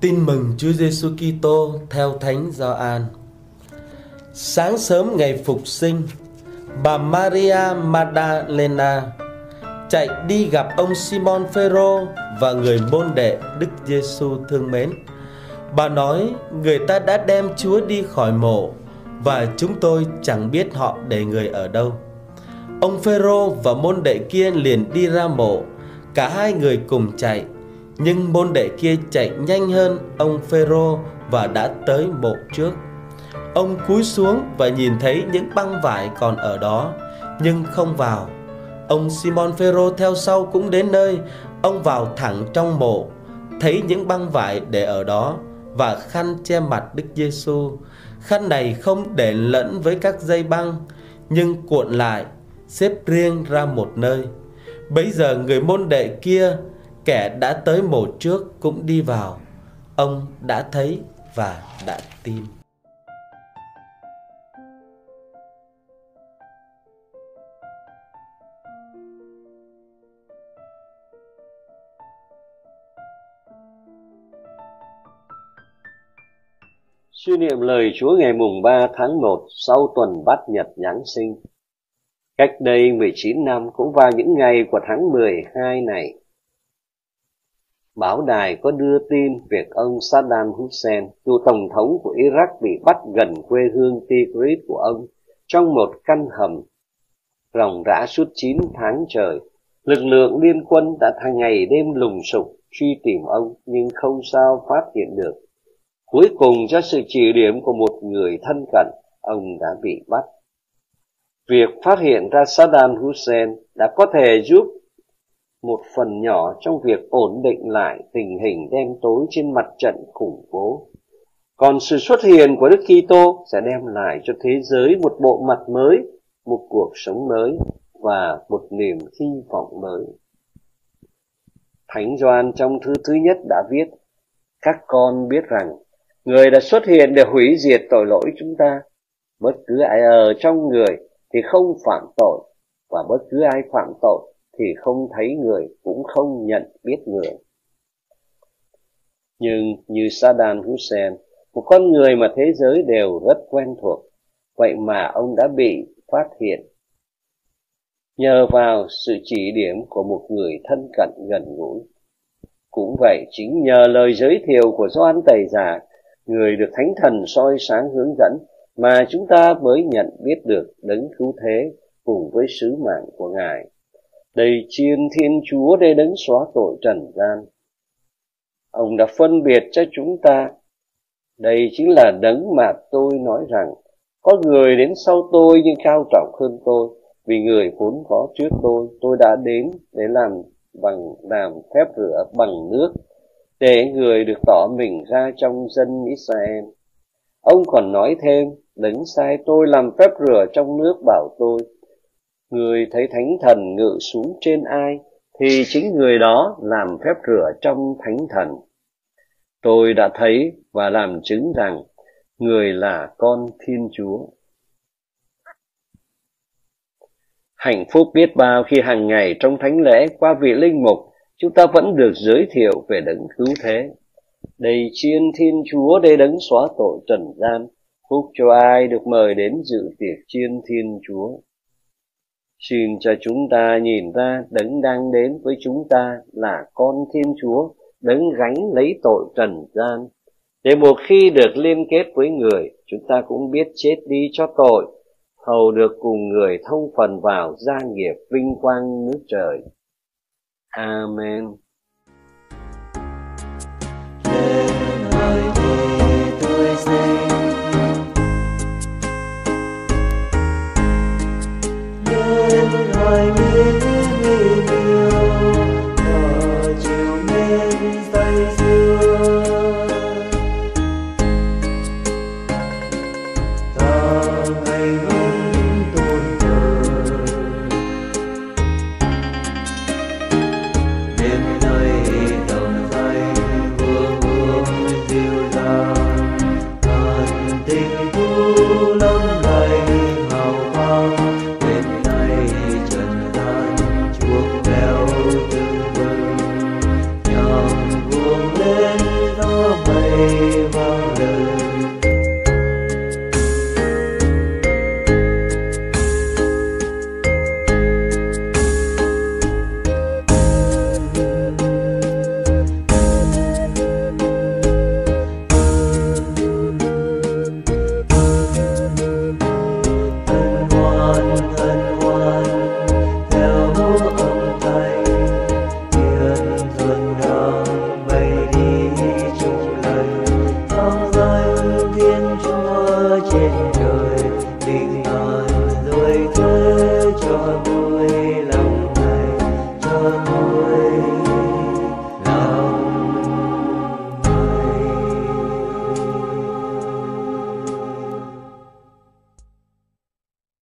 Tin mừng Chúa Giêsu Kitô theo Thánh Gioan. Sáng sớm ngày phục sinh, bà Maria Magdalena chạy đi gặp ông Simon Phêrô và người môn đệ Đức Giêsu thương mến. Bà nói người ta đã đem Chúa đi khỏi mộ và chúng tôi chẳng biết họ để người ở đâu. Ông Phêrô và môn đệ kia liền đi ra mộ, cả hai người cùng chạy nhưng môn đệ kia chạy nhanh hơn ông Phêrô và đã tới mộ trước. Ông cúi xuống và nhìn thấy những băng vải còn ở đó, nhưng không vào. Ông Simon Phêrô theo sau cũng đến nơi, ông vào thẳng trong mộ, thấy những băng vải để ở đó và khăn che mặt Đức Giêsu. Khăn này không để lẫn với các dây băng, nhưng cuộn lại, xếp riêng ra một nơi. Bấy giờ người môn đệ kia Kẻ đã tới mổ trước cũng đi vào Ông đã thấy và đã tin Suy niệm lời Chúa ngày mùng 3 tháng 1 sau tuần bát nhật Giáng sinh. Cách đây 19 năm cũng vào những ngày của tháng 12 này, Báo đài có đưa tin việc ông Saddam Hussein, cựu tổng thống của Iraq bị bắt gần quê hương Tigris của ông trong một căn hầm ròng rã suốt 9 tháng trời. Lực lượng liên quân đã thay ngày đêm lùng sục truy tìm ông nhưng không sao phát hiện được. Cuối cùng do sự chỉ điểm của một người thân cận, ông đã bị bắt. Việc phát hiện ra Saddam Hussein đã có thể giúp một phần nhỏ trong việc ổn định lại tình hình đen tối trên mặt trận khủng bố. Còn sự xuất hiện của Đức Kitô sẽ đem lại cho thế giới một bộ mặt mới, một cuộc sống mới và một niềm hy vọng mới. Thánh Gioan trong thư thứ nhất đã viết, các con biết rằng người đã xuất hiện để hủy diệt tội lỗi chúng ta. Bất cứ ai ở trong người thì không phạm tội, và bất cứ ai phạm tội thì không thấy người cũng không nhận biết người. Nhưng như Saddam Hussein, một con người mà thế giới đều rất quen thuộc, vậy mà ông đã bị phát hiện. Nhờ vào sự chỉ điểm của một người thân cận gần gũi. Cũng vậy, chính nhờ lời giới thiệu của Doan Tẩy Giả, người được Thánh Thần soi sáng hướng dẫn, mà chúng ta mới nhận biết được đấng cứu thế cùng với sứ mạng của Ngài đây chiên thiên chúa để đấng xóa tội trần gian. Ông đã phân biệt cho chúng ta. Đây chính là đấng mà tôi nói rằng có người đến sau tôi nhưng cao trọng hơn tôi vì người vốn có trước tôi. Tôi đã đến để làm bằng làm phép rửa bằng nước để người được tỏ mình ra trong dân Israel. Ông còn nói thêm, đấng sai tôi làm phép rửa trong nước bảo tôi, người thấy thánh thần ngự xuống trên ai, thì chính người đó làm phép rửa trong thánh thần. Tôi đã thấy và làm chứng rằng người là con thiên chúa. Hạnh phúc biết bao khi hàng ngày trong thánh lễ qua vị linh mục, chúng ta vẫn được giới thiệu về đấng cứu thế. Đầy chiên thiên chúa để đấng xóa tội trần gian, phúc cho ai được mời đến dự tiệc chiên thiên chúa. Xin cho chúng ta nhìn ra đấng đang đến với chúng ta là con Thiên Chúa, đấng gánh lấy tội trần gian. Để một khi được liên kết với người, chúng ta cũng biết chết đi cho tội, hầu được cùng người thông phần vào gia nghiệp vinh quang nước trời. Amen.